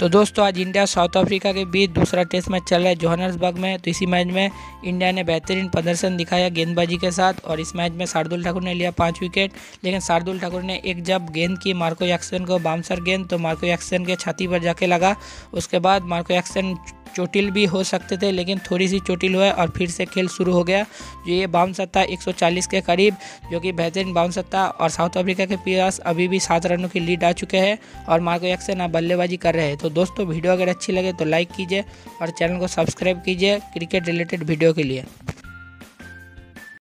तो दोस्तों, आज इंडिया साउथ अफ्रीका के बीच दूसरा टेस्ट मैच चल रहा है जोहनर्सबर्ग में। तो इसी मैच में इंडिया ने बेहतरीन प्रदर्शन दिखाया गेंदबाजी के साथ और इस मैच में शार्दुल ठाकुर ने लिया पाँच विकेट लेकिन शार्दुल ठाकुर ने एक जब गेंद की मार्को एक्सन को बामसर गेंद तो मार्को एक्सन के छाती पर जाके लगा। उसके बाद मार्को एक्सन चोटिल भी हो सकते थे, लेकिन थोड़ी सी चोटिल हुआ और फिर से खेल शुरू हो गया। जो ये बाउंसर था 140 के करीब, जो कि बेहतरीन बाउंस था और साउथ अफ्रीका के पास अभी भी सात रनों की लीड आ चुके हैं और मार्को एक्सन अब बल्लेबाजी कर रहे हैं। तो दोस्तों, वीडियो अगर अच्छी लगे तो लाइक कीजिए और चैनल को सब्सक्राइब कीजिए क्रिकेट रिलेटेड वीडियो के लिए।